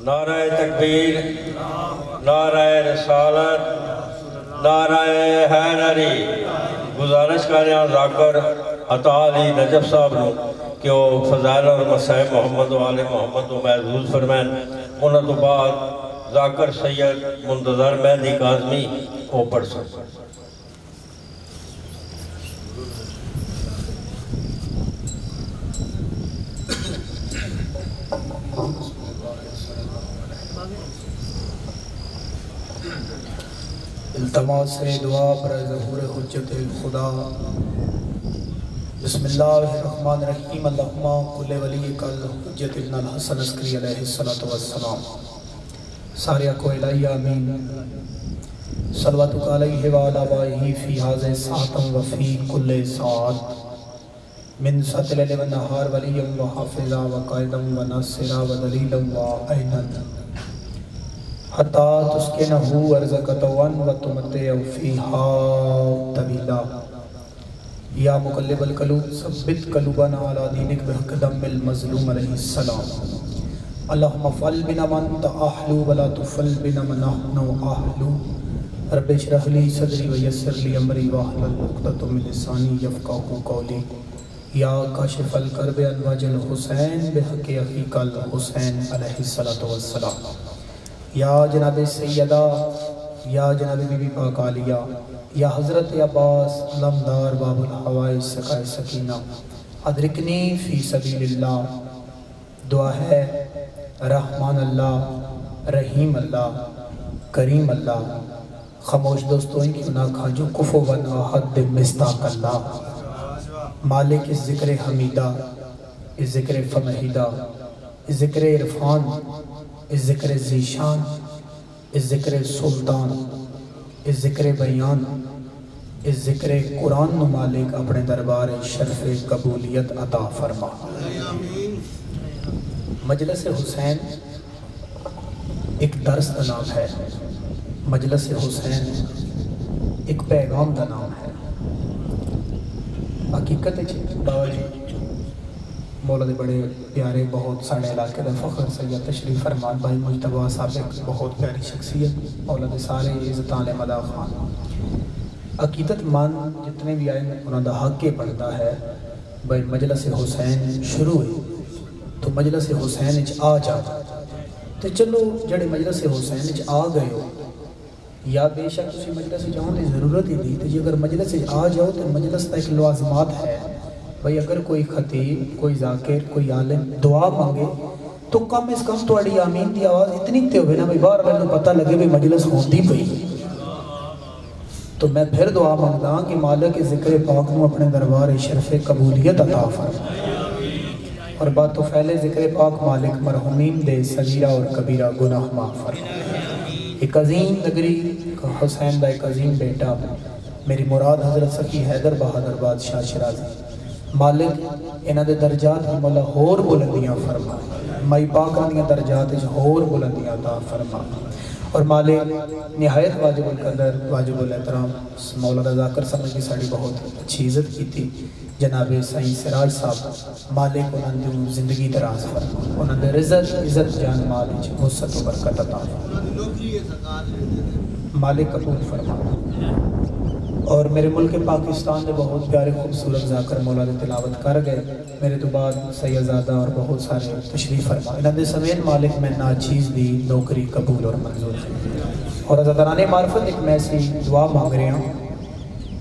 نعرہ تکبیر، نعرہ رسالت، نعرہ حیدری گزارش کر ذاکر عطا علی نجف صاحب نو کہ وہ فضائل اور مسائب محمد و آل محمد و محضوظ فرمین انہوں تو بعد ذاکر سید منتظر مہدی کاظمی وہ پڑھ سکتا التماس دعا پر ظہور حجت خدا۔ بسم اللہ الرحمن الرحیم۔ اللہم کل ولی کل حجت ابن الحسن اسکری علیہ السلام سارے کو الہی آمین۔ صلواتک علیہ وعلا بائیہ فی حاضر ساتم وفی کل سات من ساتل علی و نہار ولی و حافظا و قائدم و ناصرا و دلیلا و اینن تسکنہو ارزقتوان و تمتعو فیہا طویلا۔ یا مقلب القلوب، ثبت قلوبنا علی دینک بحق دم المظلوم علیہ السلام۔ اللہم فل بنا من تأحلو ولا تفل بنا من احنو احلو۔ رب اشرح لی صدری و یسر لی امری واحلل العقدۃ من لسانی یفقهوا قولی۔ یا کاشف الکرب انواج الحسین، بحق اخیق الحسین علیہ السلام یا جناب سیدہ، یا جناب بی بی پاک آلیہ یا حضرت عباس علمدار باب الحوائی سقائے سکینہ، ادرکنی فی سبیل اللہ، دعا ہے رحمان اللہ، رحیم اللہ، کریم اللہ، خاموش دوستوں کی گناہ کھاجو کفو ون احد مستاق اللہ۔ مالک اس ذکر حمیدہ، اس ذکر فمہیدہ، اس ذکر عرفان اس ذکر زیشان، اس ذکر سلطان، اس ذکر بیان، اس ذکر قرآن نو مالک اپنے دربار شرف قبولیت عطا فرما۔ مجلس حسین ایک درس کا نام ہے۔ مجلس حسین ایک پیغام کا نام ہے۔ حقیقت بابا جی مولا دے بڑے پیارے، بہت ساڑے علاقے دا فخر سید تشریف فرمان، بھائی مجتبہ سابق بہت پیاری شخصیت مولا دے سارے عزتان مدا خان۔ عقیدت مان جتنے بھی آئے انہوں دا حق کے پڑھتا ہے۔ بھائی مجلس حسین شروع ہوئی، تو مجلس حسین آ جا۔ تو چلو، جڑے مجلس حسین آ گئے ہو، یا بے شک کسی مجلس جاؤں دی ضرورت ہی دی تو جی اگر مجلس آ جاؤ تو مجلس تا ایک لوازمات ہے۔ بھئی اگر کوئی خطیب، کوئی ذاکر، کوئی عالم دعا مانگے، تو کم از کم تو آمین دی آواز اتنی تے ہوئے نا بھئی بار اللہ پتہ لگے بھی مجلس ہوندی پئی۔ تو میں پھر دعا مانگتا ہوں کہ مالک ذکر پاک نو اپنے دربار شرف قبولیت عطا فرمائے۔ اور بات تو پھیلے ذکر پاک مالک مرحومین دے صغیرہ اور کبیرہ گناہ معاف فرمائے۔ ایک عظیم نگری حسین دا ایک عظیم بیٹا، میری مراد حضرت سکی حیدر بہادر بادشاہ شرازی مالک انہ دے درجات مولا ہور بلندیاں فرما مائی پاکاں دیاں درجات ہی ہور بلندیاں عطا فرما اور مالک، نہایت واجب القدر، واجب الاحترام، مولا دا ذاکر سمجھ کی ساڑی بہت اچھی عزت کی تھی جناب سائیں سراج صاحب، مالک انہوں نے زندگی دراز فرما انہوں نے رزت عزت، جان، مال وسط و برکت عطا فرما مالک قبول فرما اور میرے ملک پاکستان میں بہت پیارے خوبصورت ذاکر مولا نے تلاوت کر گئے۔ میرے تو بعد سیدزادہ اور بہت سارے تشریف فرما انہوں نے سمین مالک میں ناچیز دی نوکری قبول اور منظور اور حضرتان معرفت ایک میں ایسی دعا مانگ رہے ہوں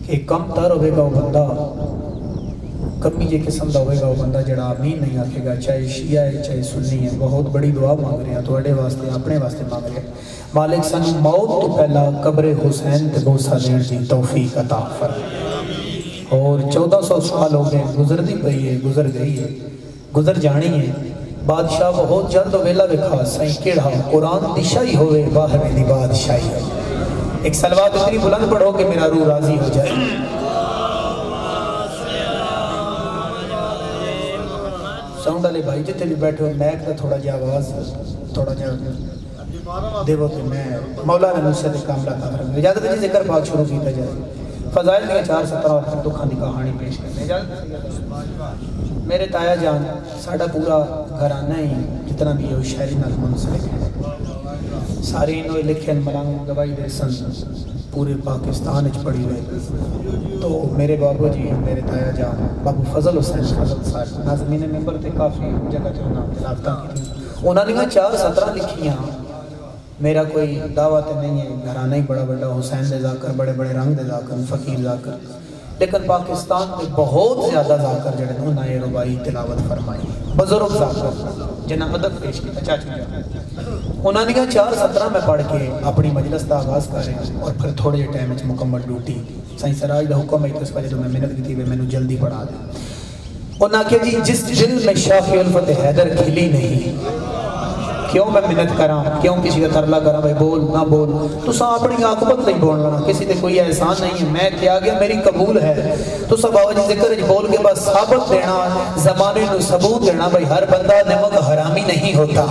کہ کم تر ہوئے گا وہ بندہ کمی یہ قسم دا ہوئے گا، وہ بندہ جڑا آمین نہیں آکے گا، چاہے شیعہ ہے، چاہے سنی ہے، بہت بڑی دعا مانگ رہے ہیں تو اڑے واسطے، اپنے واسطے مانگ رہے ہیں۔ مالک سن موت تو پہلا قبر حسین تے بوسا دین دی توفیق عطا فرمائے۔ اور چودہ سو سال ہو گئے گزر دی پئی ہے، گزر گئی ہے، گزر جانی ہے۔ بادشاہ بہت جلد ویلا وکھا سائیں کیڑا قرآن دشائی ہوئے، باہر دی بادشاہی ایک سلوات اتنی بلند پڑھو کہ میرا روح راضی ہو جائے۔ ساؤنڈ والے بھائی جتے بھی بیٹھے ہو میک دا تھوڑا جا آواز تھوڑا جا دیو کہ میں مولا نے نصرت کاملہ کا فرم اجازت ہے ذکر پاک شروع کیتا جائے فضائل دیا چار سترہ اور دکھان دی کہانی پیش کرنے اجازت میرے تایا جان ساڈا پورا گھرانہ ہی جتنا بھی ہے وہ شہری نال منسلک ہے سارے انہوں لکھے ملنگ گواہی دے سن، پورے پاکستان اچ پڑھی ہوئے تو میرے بابو جی میرے تایا جان، بابو فضل حسین فضل صاحب، ناظمین ممبر تے کافی جگہ تے انہاں تلاوتاں کی انہاں نے چار سترہ لکھیاں۔ میرا کوئی دعویٰ دعوت نہیں ہے، گھرانہ ہی بڑا بڑا حسین دے ذاکر، بڑے بڑے رنگ دے ذاکر، فقیر ذاکر۔ لیکن پاکستان میں بہت زیادہ ذاکر جڑے انہوں نے ربائی تلاوت فرمائی۔ بزرگ ذاکر جنہ ادب پیش کی چاچی جا انہوں نے کہا چار سترہ میں پڑھ کے اپنی مجلس کا آغاز کریں اور پھر تھوڑے جے ٹائم مکمل ڈیوٹی سائیں سراج کا حکم ہے، اس وجہ تو میں محنت کی تھی میں نے جلدی پڑھا دیں انہوں نے کہا جی جس دل میں شافی الفت حیدر کھلی نہیں کیوں میں منت کراں؟ کیوں کسی کا ترلا کراں؟ بھائی بول، نہ بول۔ تو سا اپنی عاقبت نہیں بول لنا کسی تے کوئی احسان نہیں ہے۔ میں کیا گیا، میری قبول ہے۔ تو سا بابا جی ذکر بول کے بس ثابت دینا، زمانے نو ثبوت دینا، بھائی ہر بندہ نمک حرامی نہیں ہوتا۔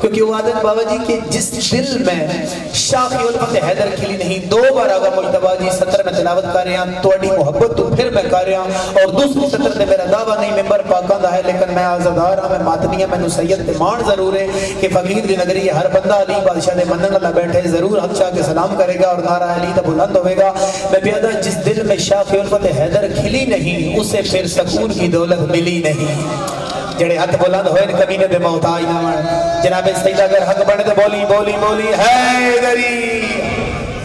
کیونکہ وہ عادت بابا جی کہ جس دل میں شاخی علمت حیدر کھلی نہیں، دو بار آگا مجتبہ جی ستر میں تلاوت کر رہے ہیں تو محبت تو پھر میں کر رہا ہوں اور دوسری ستر تے میرا دعویٰ نہیں، ممبر پاکان دا ہے، لیکن میں آزادار ہوں میں ماتنی ہے، میں نو سید تے مان ضرور ہے۔ کہ فقیر دی نگری ہر بندہ علی بادشاہ دے منن اللہ بیٹھے ضرور حق چاہ کے سلام کرے گا اور نعرہ علی تا بلند ہوئے گا۔ میں بیادہ جس دل میں شاخی علمت حیدر کھلی نہیں، اسے پھر سکون کی دولت ملی نہیں۔ جڑے ہاتھ بلند ہوئے ان کمینے دے موت آئی جناب سیدہ اگر حق بڑھے دے بولی بولی بولی حیدری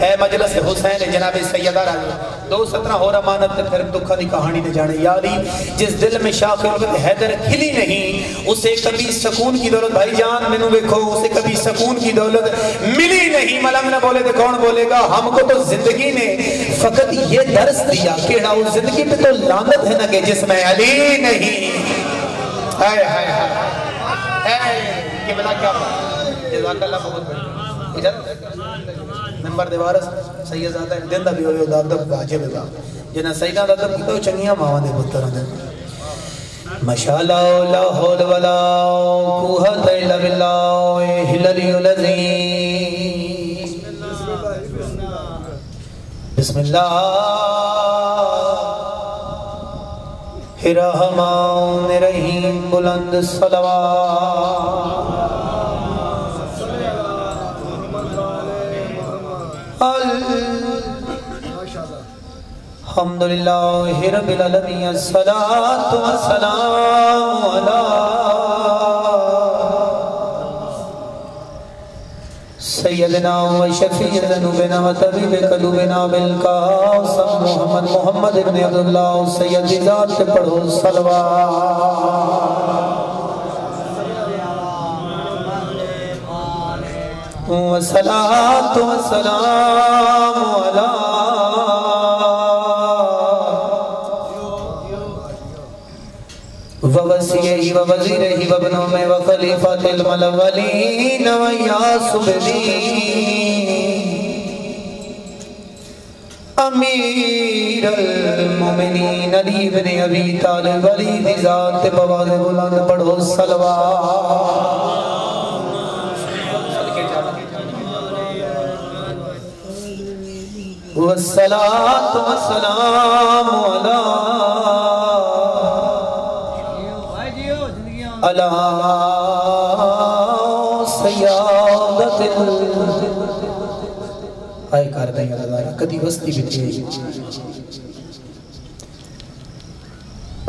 اے مجلس حسین، جناب سیدہ راجو دو سترہ ہو رمانت پھر دکھا دی کہانی دے جانے یاری جس دل میں شاخ حیدر کھلی نہیں اسے کبھی سکون کی دولت بھائی جان میں نو اسے کبھی سکون کی دولت ملی نہیں ملنگ نہ بولے تو کون بولے گا ہم کو تو زندگی نے فقط یہ درس دیا کہ اس زندگی پہ تو لانت ہے نا کہ جس میں علی نہیں ہائے ہائے ہائے یہ بلا کیا بات جزاک اللہ بہت بڑی اجازت نمبر دیوارس سید زادہ دن دا بھی ہوئے، دا دب واجب دا۔ جنہ سیدہ دا دب کتو چنگیاں ماں دے بتر دے مشاءاللہ لا حول ولا قوت الا بالله العلی العظیم۔ بسم اللہ۔ رحمان رحیم بلند صلوات۔ الحمدللہ رب العالمین، الصلاة والسلام علی سیدنا و شفیع ذنوبنا و طبیب قلوبنا بالقاسم محمد محمد ابن عبداللہ سید ذات پڑھو صلوات و والصلاة والسلام على ووسیعی ووزیرہی وابنوں میں وخلیفات الملولین ویاس بدین امیر المومنین علی بن ابی طالب علی دی ذات بواز بلند پڑھو صلوات والصلاة والسلام على آئے کار دیں اللہ کدی وستی بھی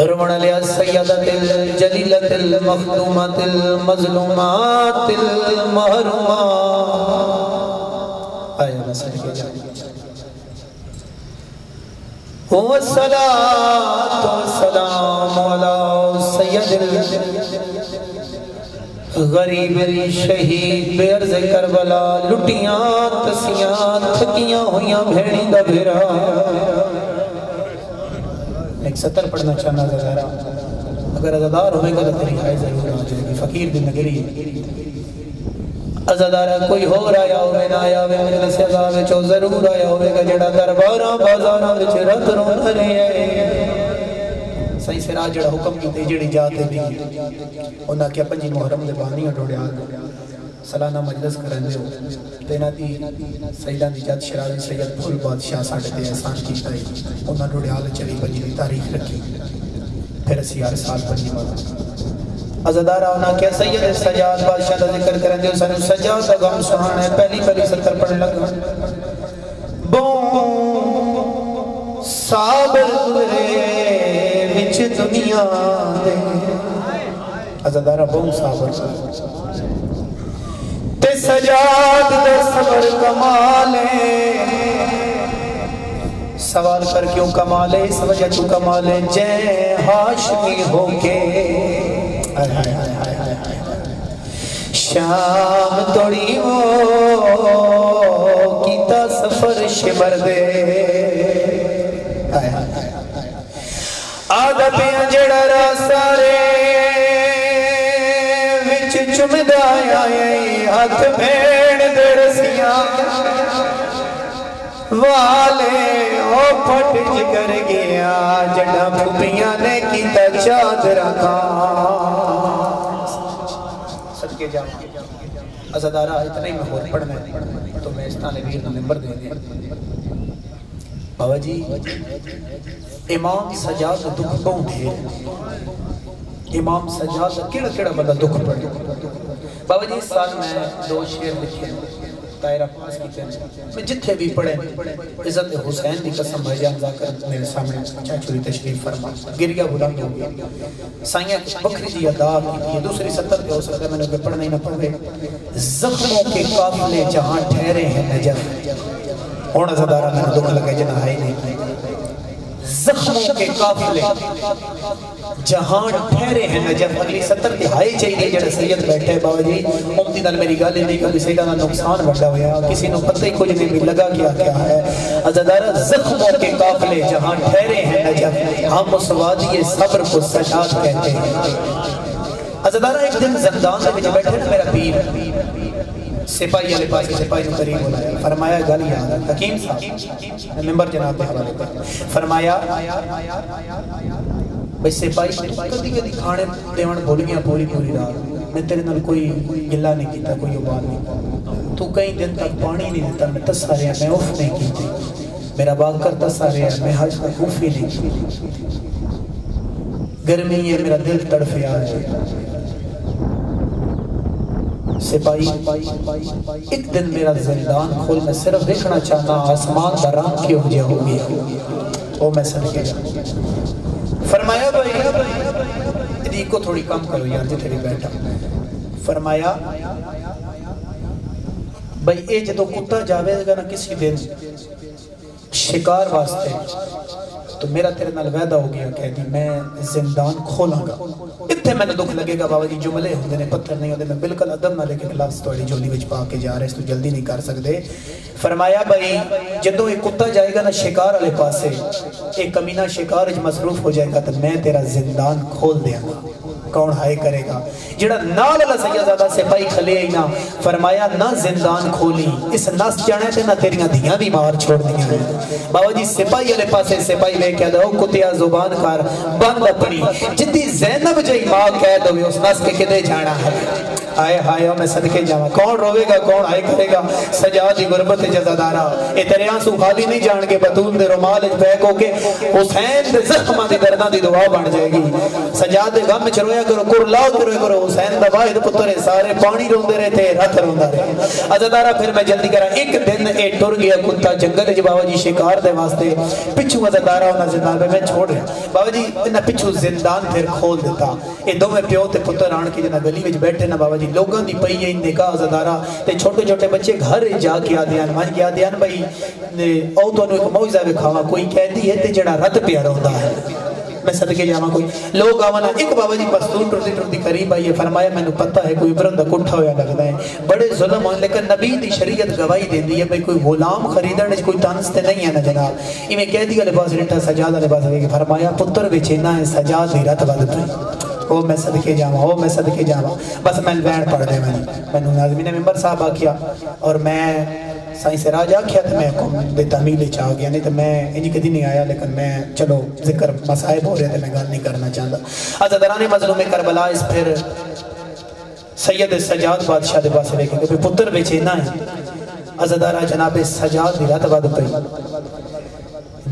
رمණ لیا سیدت الجلیلت المخدومت المظلومات المحرومات آئے اللہ صدقے جائے والصلاة والسلام على سید غریب شہید بے عرض کربلا، لٹیاں، تسیاں، تھکیاں ہویاں بھیڑی دا بھیرا ایک ستر پڑھنا چاہنا ذرا اگر ازادار ہوئے گا تو تیری حائز ضرور آ جائے گی۔ فقیر دن نگری۔ ازادارہ کوئی ہو رہا ہوئے، نہ آیا ہوئے مجلس عذاب چو ضرور آیا ہوئے گا، جڑا درباراں، بازاراں وچ رت رو رہے ہیں۔ صحیح سرا جڑا حکم کیتے جڑی جاتے بھی جی، انہاں کیا پنجی محرم دے بہانی ڈوڑیا۔ سالانہ مجلس کرن دیو۔ تینا دی سیدان دی جات شرازی سید پھول بادشاہ ساڑھے دے احسان کیتا ہے۔ انہاں ڈوڑیا چلی پنجی دی تاریخ رکھی۔ پھر اسی ہر سال پڑھی مانا ازدارہ ہونا کیا سید سجاد بادشاہ دا ذکر کریں جو سنو سجاد دا غم سہانا ہے۔ پہلی پہلی ستر پڑھنے لگا۔ بون صابر گزرے دنیا دے۔ اچھا، ازدارہ بون صابر تے سجاد دا صبر کمالے سوال کر کیوں کمالے اس وجہ تو کمالے جے ہاشمی ہو کے۔ شام توڑی وہ کیتا سفر شبر دے۔ آئے آئے آدھا پیا جڑا را سارے وچ چمدہ آئے ہاتھ بھیڑ دے رسیاں والے او پھٹ جگر گیا جڑا پھوپیاں نے کیتا چاند رکھا صدقے جا ازادارہ اتنا ہی میں اور پڑھنا ہے تو میں اس تانے ویر نمبر دے دیا بابا جی امام سجاد دکھ کون تھے امام سجاد کیڑا کیڑا بندہ دکھ پڑے بابا جی اس سال میں دو شیر لکھے دائرہ پاس کی کہنے میں جتھے بھی پڑھے عزت حسین دی قسم بھائی جان ذاکر میرے سامنے چاچوری تشریف فرما۔ گریا بلند ہو گیا۔ سائیاں بکری دی ادا کی تھی دوسری ستر پہ ہو سکتا ہے میں نے پڑھنا ہی نہ پڑھے۔ زخموں کے قافلے جہاں ٹھہرے ہیں نجف ہونا زدارہ میں دکھ لگے جنہ ہے نہیں۔ زخموں کے قافلے۔ جہاں ٹھہرے ہیں نجف اگلی ستر دہائی چاہیے جڑے سید بیٹھے بابا جی امتی نال میری گالے نہیں، کبھی سیدہ نہ نقصان بڑھا ہویا، کسی نے پتہ ہی کچھ نہیں بھی لگا کیا کیا ہے۔ ازدارہ زخموں کے قافلے جہاں ٹھہرے ہیں نجف ہم اس وادی صبر کو سجاد کہتے ہیں۔ ازدارہ ایک دن زندان سے بچے بیٹھے میرا پیر۔ سپاہی علی پاس کے سپاہی نے قریب بولا فرمایا، گل یاد حکیم صاحب۔ ممبر جناب کے حوالے پر فرمایا بھئی سپاہی کدی کدی کھانے دیون بولیاں پوری پوری رات۔ میں تیرے نال کوئی گلہ نہیں کیتا، کوئی عباد نہیں تو کئی دن تک پانی نہیں دیتا، میں تسا رہا، میں اف نہیں کیتی میرا باغ کر تسا رہا، میں حج تک اف ہی نہیں کیتی گرمی ہے، میرا دل تڑفیا ہے۔ سپاہی۔ ایک دن میرا زندان کھول میں صرف دیکھنا چاہنا آسمان کا رنگ کیوں جے ہو گیا وہ میں صدقے جا فرمایا بھائی ادھی کو تھوڑی کم کرو یار جتنے بھی بیٹھا۔ فرمایا، بھائی، اے جدو کتا جاوے گا نا کسی دن، شکار واسطے۔ تو میرا تیرے نال وعدہ ہو گیا کہ دی میں زندان کھولاں گا۔ اتھے میں نے دکھ لگے گا بابا جی جملے ہوندے نے، پتھر نہیں ہوندے میں بالکل ادب نہ لے کے لفظ توڑی جولی وچ پا کے جا رہے اس تو جلدی نہیں کر سکدے۔ فرمایا بھائی، جدو ایک کتا جائے گا نا شکار والے پاسے، ایک کمینہ شکار وچ مصروف ہو جائے گا، تو میں تیرا زندان کھول دیاں گا۔ کون ہائے کرے گا؟ جڑا نال اللہ سیدہ سپاہی کھلے ہی نہ فرمایا نہ زندان کھولی، اس نس جانے تے نہ تیریاں دھیاں بھی مار چھوڑ دیا ہیں۔ بابا جی سپاہی علیہ پاسے سپاہی لے کے دو کتیا زبان کار، بند اپنی۔ جتی زینب جائی ماں کہہ دو اس نس کے کدے جانا ہے؟ آئے ہائے میں صدقے جاواں۔ کون روے گا، کون آئے کرے گا؟ سجاد دی غربت جزادارا اے تیرے آنسو خالی نہیں جان کے بطول دے رومال اچ بیک ہو کے حسین دے زخماں دی درداں دی دعا بن جائے گی۔ سجاد دے غم چ رویا کرو کر لاؤ کرو کرو حسین دا واحد پتر سارے پانی روندے رہے تھے رت روندا رہے عزادارا پھر میں جلدی کرا ایک دن اے ٹر گیا کتا جنگل وچ بابا جی شکار دے واسطے پچھو عزادارا انہاں زندان میں چھوڑ رہا بابا جی انہاں پچھو زندان پھر کھول دیتا اے دوویں پیو تے پتر آن کے جنا گلی وچ بیٹھے نا بابا جی لوگاں دی پئی ہے نکاح عزادارا تے چھوٹے چھوٹے بچے گھر جا کے آدیان مان کے آدیان بھائی او تو ایک موعظہ وکھاواں کوئی کہندی ہے تے جڑا رت پیا روندا ہے میں صدقے جاواں کوئی۔ لوگ آوانا ایک بابا جی پستور ٹرتی ٹرتی قریب آئیے فرمایا میں نے پتہ ہے کوئی برندہ کٹھا ہویا لگتا ہے۔ بڑے ظلم ہونے لیکن نبی دی شریعت گواہی دے دی ہے بھئی کوئی غلام خریدن خریدنے کوئی تانستے نہیں ہے نا جناب۔ ایمیں کہہ دیا لباس رٹا سجاد لباس ہے فرمایا، پتر بچینا ہے سجاد دی رت ود پہ او میں صدقے جاواں، او میں صدقے جاواں۔ بس میں الوین پڑھ دے میں میں ناظمین ممبر صاحب آکیا اور میں سائن سے راج آکھیا تو میں حکم دے تعمیل چ آ گیا، نہیں تو میں انجی کدی نہیں آیا، لیکن میں چلو ذکر مسائب ہو رہے تھے میں گھر نہیں کرنا چاہتا۔ حضرت مظلوم کربلا، اس پھر سید سجاد بادشاہ دے باسے لیکن کے کہ پتر وچ نہ ہے عزدارا جناب سجاد دی رات بعد پئی۔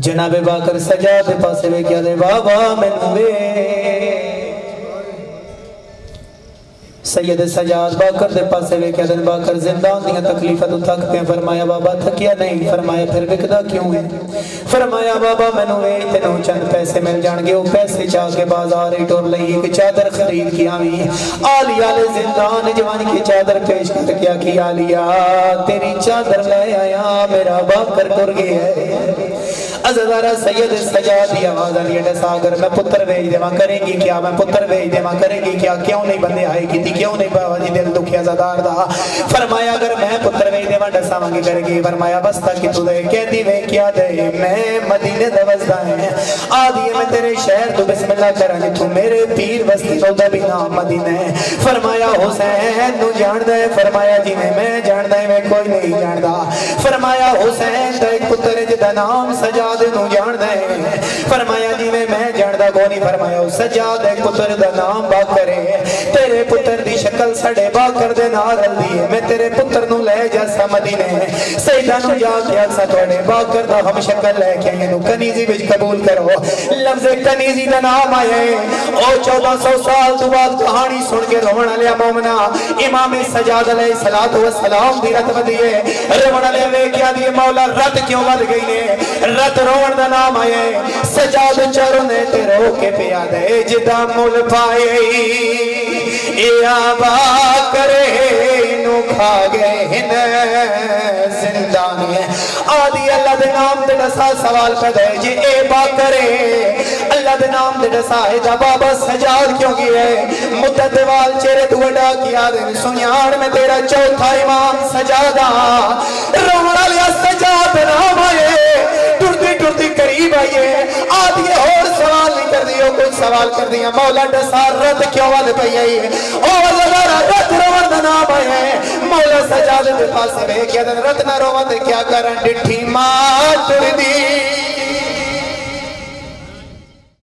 جناب باکر سجاد دے پاسے لے کے بابا میں نوے سید سجاد باکر دے پاسے وے کیا دن باکر زندان دیا تکلیفاں تو تھک پے فرمایا، بابا، تھکیا نہیں۔ فرمایا، پھر وکدا کیوں ہے؟ فرمایا، بابا میں نوے تینوں چند پیسے مل جان گے۔ او پیسے چاہ کے بازار ہی لئی، ایک چادر خرید کیا آویں۔ آلیا لے زندان جوان کی چادر پیش کر کیا آکی آلیا تیری چادر لے آیا، میرا باکر کر گئے ہے۔ ازدارہ سید سجادی آواز علی نے ساگر، میں پتر بھیج دے ماں کریں گی کیا؟ میں پتر بھیج دے ماں کریں گی کیا؟ کیوں نہیں بندے آئے کی تھی کیوں نہیں بابا جی دل دکھیا زدار دا؟ فرمایا، اگر میں پتر بھیج دے ماں ڈسا مانگی کر گی فرمایا بس تا کی تو دے؟ کہتی وے، کیا دے؟ میں مدینہ دا وسدا ہے آدی میں تیرے شہر تو بسم اللہ کراں جی تو میرے پیر وستی تو دے بھی نام مدینہ ہے۔ فرمایا، حسین نو جان دے فرمایا جی میں میں جان دے میں کوئی نہیں جان دا فرمایا، حسین تا ایک پتر جدہ نام سجاد سجاد تو جان دے فرمایا جی میں میں جان دا کونی فرمایا سجاد ہے، پتر دا نام با کرے۔ تیرے پتر دی شکل سڑے با کر دے نال دی میں تیرے پتر نو لے جا سا مدینے۔ سیدہ نو جا کے اسا توڑے با کر دا ہم شکل لے کے نو۔ کنیزی وچ قبول کرو۔ لفظ کنیزی دا نام آئے۔ او چودہ سو سال تو بعد کہانی سن کے رونا علیہ مومنہ امام سجاد علیہ السلام و السلام دی رت دی ہے۔ علیہ وے کیا دی مولا رت کیوں مد گئی نے رت ਰੋਣ ਦਾ ਨਾਮ ਆਏ। ਸਜਾਦ ਚਰਨੇ ਤੇ ਰੋ ਕੇ ਪਿਆ ਦੇ، ਜਿਦਾ ਮੁੱਲ ਪਾਏ। ਇਹ ਆਵਾ ਕਰੇ ਨੂੰ ਖਾ ਗਏ ਹਨ زندانی ہے آدھی اللہ دے نام دے ڈسا سوال پیدا ہے جی اے با کرے اللہ دے نام دے ڈسا ہے جا بابا سجاد کیوں گی ہے مدد دیوال چیرے دوڑا کیا دن سنیان میں تیرا چوتھا امام سجادہ رو لیا سجاد نام آئے قریب آئیے آپ یہ اور سوال نہیں کر دیئے کوئی سوال کر دیئے مولا ڈسار رد کیوں والے پہ یہی ہے؟ اور اللہ رد روان دنا بھائے مولا سجاد دفاع سبے کیا دن رد نہ روان دے کیا کرن؟ ڈٹھی مات دی۔